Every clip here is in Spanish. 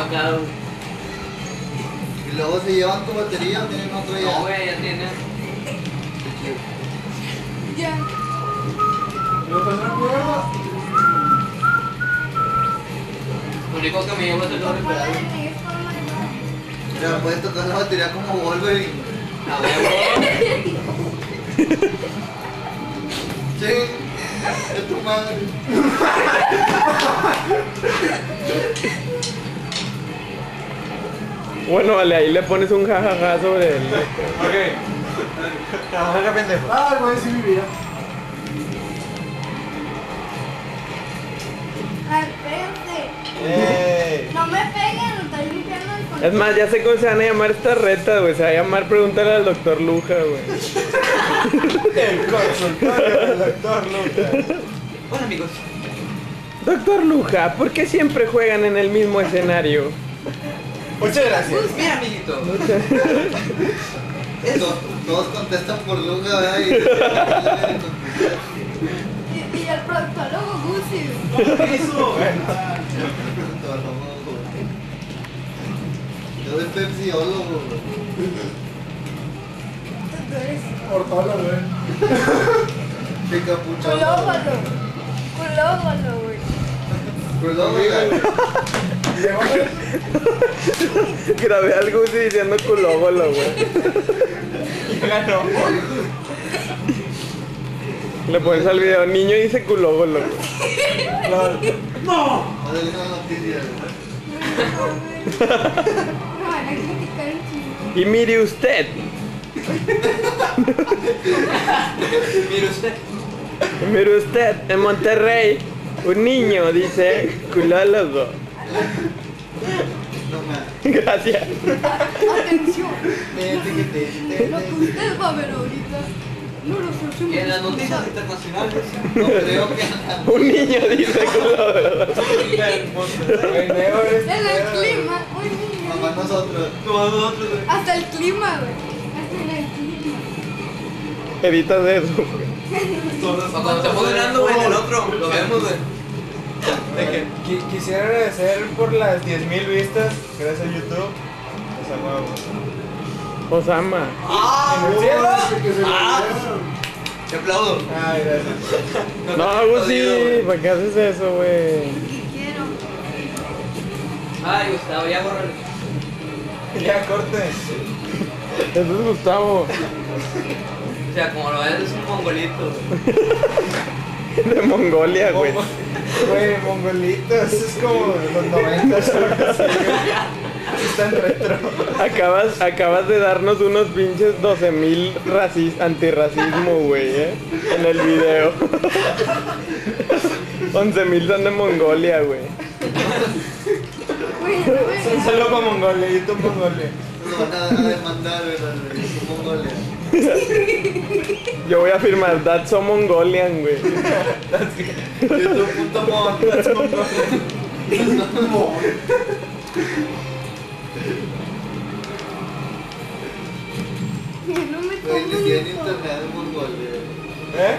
bloqueado. güey. Y luego se llevan tu batería o tienen otro ya. No, güey, ya tiene. Ya. ¿Lo pasó una prueba? Lo único que me llevo es el doble. Mira, puedes tocar la batería como Wolverine. A huevo. Sí, es tu madre. Bueno, vale, ahí le pones un jajaja sobre él. Ok. Trabaja pendejo. Ah, voy a decir mi vida. Ay, espérense. ¡Ey! No me peguen, estoy limpiando el control. Es más, ya sé cómo se van a llamar estas retas, güey. Se va a llamar Pregúntale al doctor Luja, güey. El consultorio del doctor Lucas. Bueno, amigos. Doctor Luja, ¿por qué siempre juegan en el mismo escenario? Muchas gracias. Pues mira, amiguito. Todos, todos contestan por Luga, ¿verdad? Y... Y, y el proctólogo Gucci. Eso. Yo de Pepsiólogo. Entonces, Ortólogo, güey. De capuchón. Culógolo, güey. Culógolo. Grabé algo así diciendo culógolo, güey. Ganó. Le pones al video, niño dice culógolo, güey. No. Y mire usted, Mire usted. mire usted, en Monterrey, un niño dice culólogo. No. Gracias. Atención. Lo que usted va a ver ahorita. No lo. Y en las noticias internacionales. No creo que. Un niño dice. En el clima. Niño. Nosotros. Nosotros. Hasta el clima, güey. Hasta el clima. Editas eso. Cuando estamos grabando, güey, en el otro. Lo vemos, güey. Quisiera agradecer por las 10.000 vistas gracias a YouTube. Sea, huevo. Osama. ¡Ah! ¿En el cielo? ¡Ah! Te aplaudo. Ay, gracias. No, Gusi, ¿para qué haces eso, güey? Que quiero. Ay, Gustavo, ya borralo. Ya corte. Eso es Gustavo. O sea, como lo ves, es un mongolito. De Mongolia, güey. Güey, mongolitos, es como los 90 o algo así, güey. Están retro. Acabas, acabas de darnos unos pinches 12.000 racis antirracismo, güey, ¿eh? En el video. 11.000 son de Mongolia, güey. Son solo para Mongolia, YouTube Mongolia. Nos van a demandar, ¿verdad? Le. Yo voy a firmar That's so Mongolian, güey. YouTube.com. No me tomo ni ni internet en Mongolia. ¿Eh?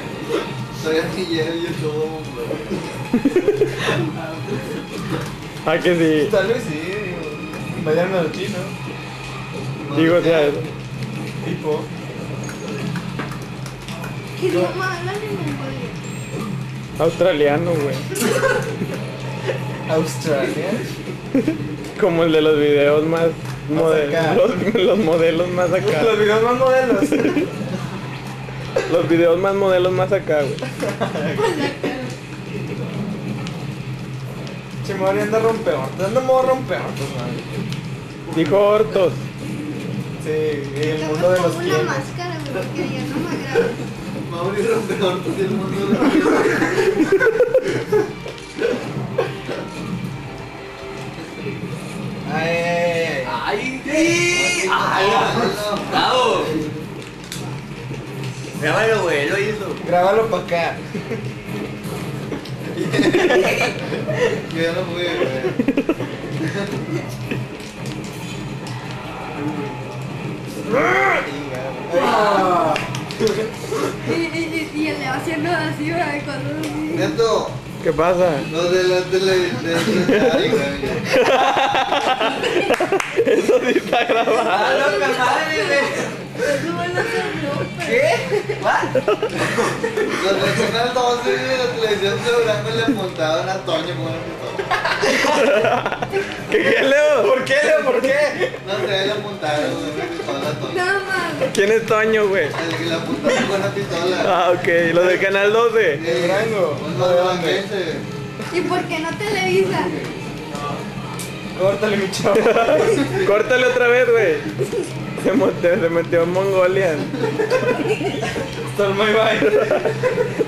Todavía ni llega YouTube a Mongolia. Ah, que sí. Tal vez sí, digo. Vayan a los chinos. Digo, o sea, Tipo. ¿Qué idioma hablan en Mongolia? australiano, güey. Australia. Como el de los videos más modelos. Los, los modelos más acá. Los videos más modelos. Los videos más modelos más acá, güey. Chimori anda rompeortos. Anda modo rompeortos, man. Dijo Hortos. Sí, y el mundo de los Una quienes. máscara, güey, porque ya no me agrada. Mauri rompeor del mundo Ay, ay, ay. ¡Ay, sí! ¡Ay, Gustavo! Grábalo, güey, lo hizo. Grábalo para acá. Yo ya no pude, güey. Ah. haciendo así, güey, cuando... Neto. ¿Qué pasa? No, de, de, de, Ay, güey. Eso sí está grabado. Ah, madre, güey. ¿Qué? ¿What? Los del canal de la televisión se Toño, ¿Qué, qué, Leo? ¿Por qué, Leo? ¿Por qué? No sé, le apuntaron con una pistola a Toño. Nada más. ¿Quién es Toño, güey? El que le apuntaron con una pistola. Ah, ok, los del canal 12. Sí, de Durango. Uno de Duranguense. ¿Y por qué no Televisa? Córtale, mi chavo. Córtale otra vez, güey. Se, metió- se metió en Mongolian. Storm my bye.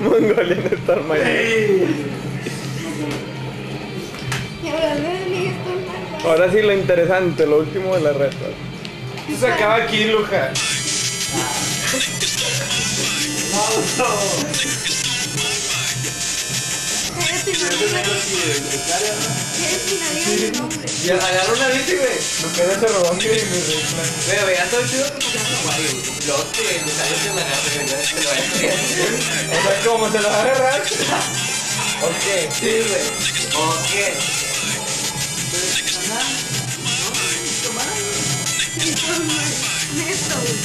Mongolian Star My Y Ahora sí lo interesante, lo último de las retas. Esto se acaba aquí, Luja. No digas- ¿Quieres que no? Y agarra una bici, güey. Luja ya se robó mi, mi rifle. Güey, veía todo chido que pusieron a Wario, güey. Luego que me salió que me agarré, no que lo a creer. O sea, ¿cómo se lo va a agarrar? Ok. Sí, güey. ¿O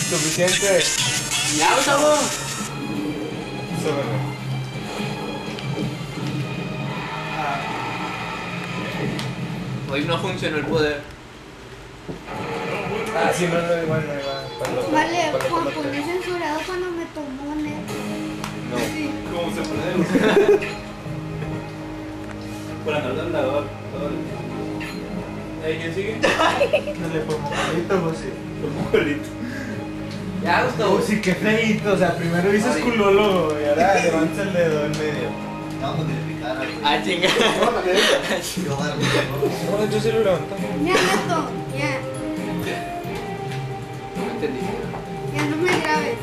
Suficiente. Ya, Gustavo. Súbele. Hoy no funcionó el poder. Ah, sí, no, no, igual, no, igual. Vale, Juan, poné censurado cuando me tomó Neto. No. Sí. ¿Cómo se puede? Por andar de andador. todo el- ¿Eh, ¿Quién sigue? Dale, por mongolito, José. Por mongolito. Ya, Gustavo. Sí, qué feito. O sea, primero dices culólogo y ahora levantas el dedo en medio. Vamos a modificar algo. Ah, chinga. Bueno, yo sí lo levanto. Ya, Neto, ya. No entendí. Ya no me grabes.